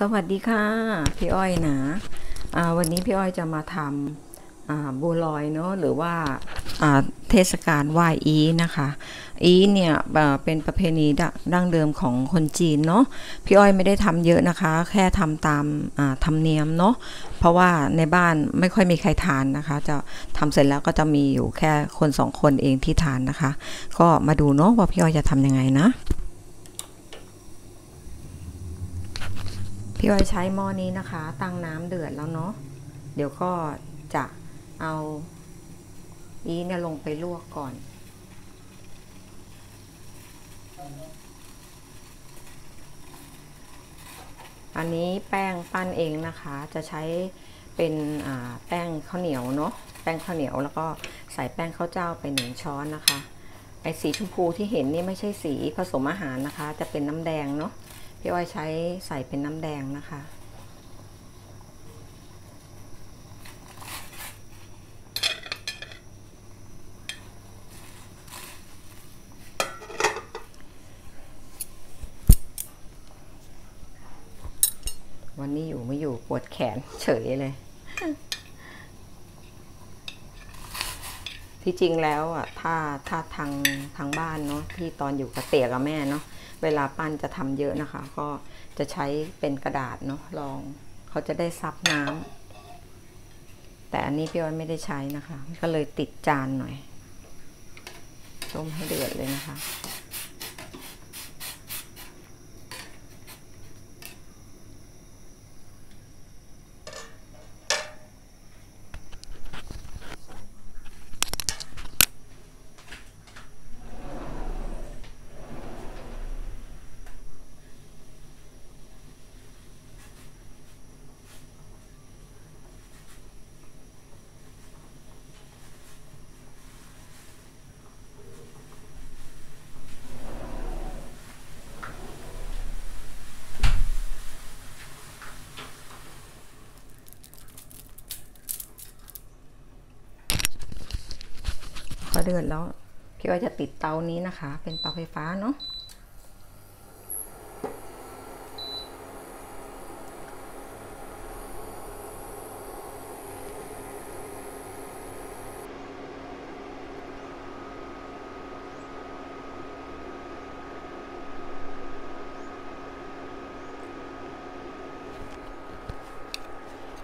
สวัสดีค่ะ พี่อ้อยนะวันนี้พี่อ้อยจะมาทำบัวลอยเนาะหรือว่าเทศกาลไหว้อีนะคะ อีเนี่ยเป็นประเพณีดั้งเดิมของคนจีนเนาะพี่อ้อยไม่ได้ทำเยอะนะคะ แค่ทำตามธรรมเนียมเนาะเพราะว่าในบ้านไม่ค่อยมีใครทานนะคะ จะทำเสร็จแล้วก็จะมีอยู่แค่คนสองคนเองที่ทานนะคะ ก็มาดูเนาะว่าพี่อ้อยจะทำยังไงนะ พี่อ้อยใช้หม้อนี้นะคะ ตั้งน้ำเดือดแล้วเนาะเดี๋ยวก็จะเอาอีเนี่ยลงไปลวกก่อน อันนี้แป้งปั้นเองนะคะ จะใช้เป็นแป้งข้าวเหนียวเนาะแป้งข้าวเหนียวแล้วก็ใส่แป้งข้าวเจ้าไปหนึ่งช้อนนะคะไอสีชมพูที่เห็นนี่ไม่ใช่สีผสมอาหารนะคะ จะเป็นน้ำแดงเนาะ พี่อ้อยใช้ใส่เป็นน้ำแดงนะคะ วันนี้อยู่ไม่อยู่ปวดแขนเฉยเลย ที่จริงแล้วอะถ้าถ้าทางทางบ้านเนาะที่ตอนอยู่กับเตี่ยกับแม่เนาะเวลาปั้นจะทำเยอะนะคะ ก็จะใช้เป็นกระดาษเนาะรองเขาจะได้ซับน้ำแต่อันนี้พี่อ้อยไม่ได้ใช้นะคะ ก็เลยติดจานหน่อยต้มให้เดือดเลยนะคะ พอเดือดแล้ว พี่อ้อยจะติดเตานี้นะคะ เป็นเตาไฟฟ้าเนาะ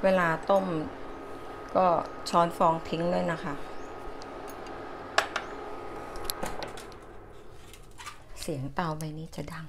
เวลาต้มก็ช้อนฟองทิ้งด้วยนะคะ เสียงเตาใบนี้จะดัง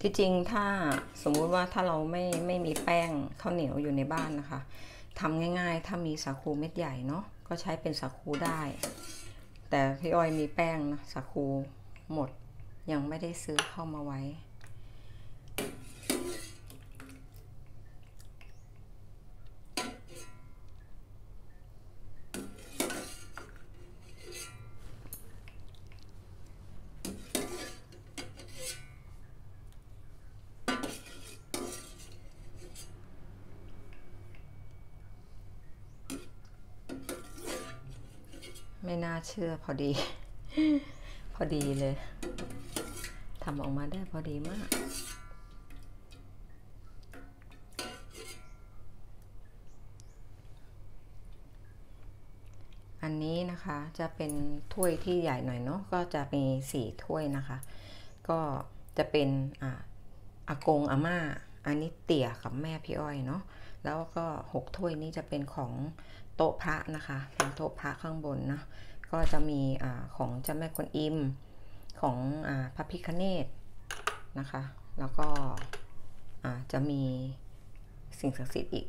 ที่จริงถ้าสมมุติว่าถ้าเราไม่ไม่มีแป้งข้าวเหนียวอยู่ในบ้านนะคะทำง่าย ๆ ถ้ามีสาคูเม็ดใหญ่เนาะก็ใช้เป็นสาคูได้ แต่พี่อ้อยมีแป้งนะสาคูหมดยังไม่ได้ซื้อเข้ามาไว้ เชื่อพอดี พอดีเลยทำออกมาได้พอดีมากอันนี้นะคะจะเป็นถ้วยที่ใหญ่หน่อยเนาะก็จะมีสี่ถ้วยนะคะ ก็จะเป็นอ่าอากงอาม่า อันนี้เตี่ยกับแม่พี่อ้อยเนาะแล้วก็หกถ้วยนี้จะเป็นของโต๊ะพระนะคะเป็นโต๊ะพระข้างบนนะ ก็จะมีอของเจ้าแม่กวนอิม ของอพระพิคเนตนะคะ แล้วก็จะมีสิ่งศักดิ์สิทธิ์อีก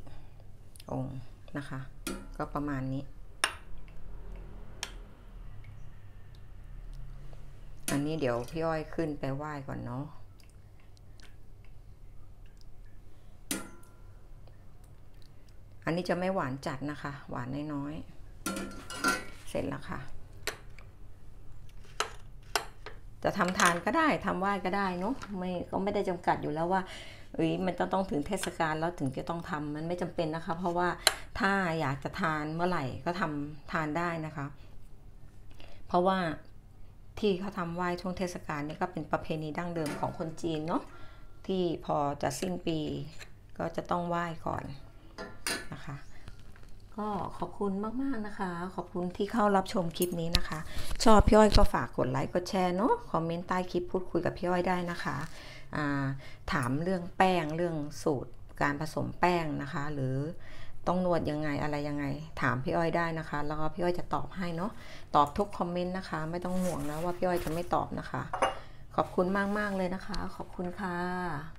องค์นะคะ ก็ประมาณนี้ อันนี้เดี๋ยวพี่อ้อยขึ้นไปไหว้ก่อนเนาะอันนี้จะไม่หวานจัดนะคะ หวานน้อยๆ เสร็จแล้วค่ะ จะทำทานก็ได้ทำไหว้ก็ได้เนาะไม่ก็ไม่ได้จำกัดอยู่แล้วว่าเอ้ยมันต้องต้องถึงเทศกาลแล้วถึงจะต้องทำมันไม่จำเป็นนะคะ เพราะว่าถ้าอยากจะทานเมื่อไหร่ก็ทำทานได้นะคะ เพราะว่าที่เขาทำไหว้ช่วงเทศกาลนี่ก็เป็นประเพณีดั้งเดิมของคนจีนเนาะที่พอจะสิ้นปีก็จะต้องไหว้ก่อนนะคะ ก็ขอบคุณมาก ๆ นะคะ ขอบคุณที่เข้ารับชมคลิปนี้นะคะ ชอบพี่อ้อยก็ฝากกดไลค์กดแชร์เนาะคอมเมนต์ใต้คลิปพูดคุยกับพี่อ้อยได้นะคะาถามเรื่องแป้งเรื่องสูตรการผสมแป้งนะคะ หรือต้องนวดยังไงอะไรยังไง ถามพี่อ้อยได้นะคะ แล้วก็พี่อ้อยจะตอบให้เนาะตอบทุกคอมเมนต์นะคะ ไม่ต้องห่วงนะว่าพี่อ้อยจะไม่ตอบนะคะ ขอบคุณมาก ๆ เลยนะคะ ขอบคุณค่ะ